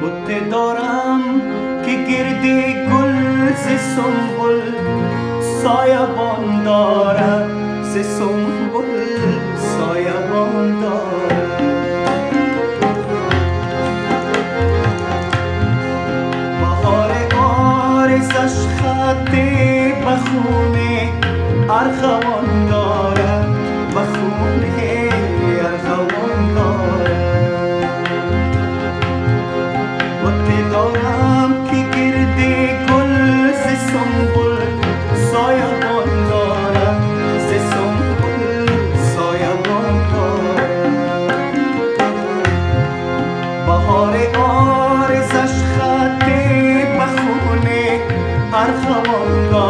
بوته دارم که گرد گل ز سنبل سایبان دارم. ز سنبل سایبان دارم. بهار آرزش خط بخونه ارخوان دارم. بخونه ارخوان دارم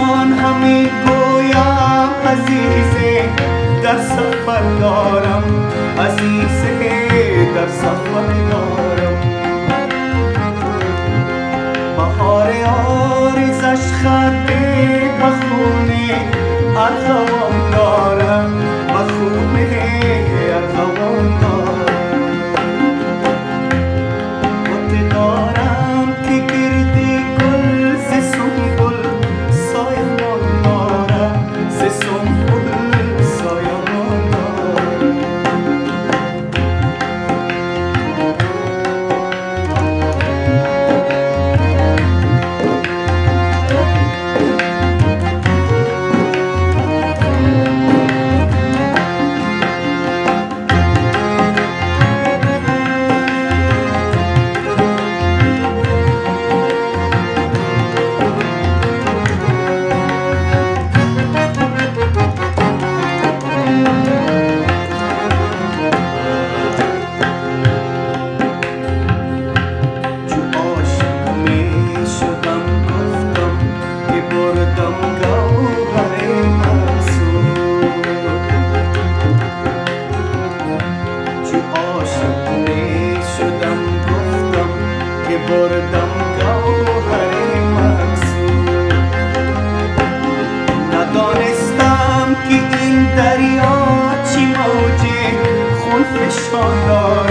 جوابشان همین گویم عزیزه در سفر دارم عزیزه در سفر دارم بردم گوهر مقصود ندانستم که این دریا چی موجه خون فشان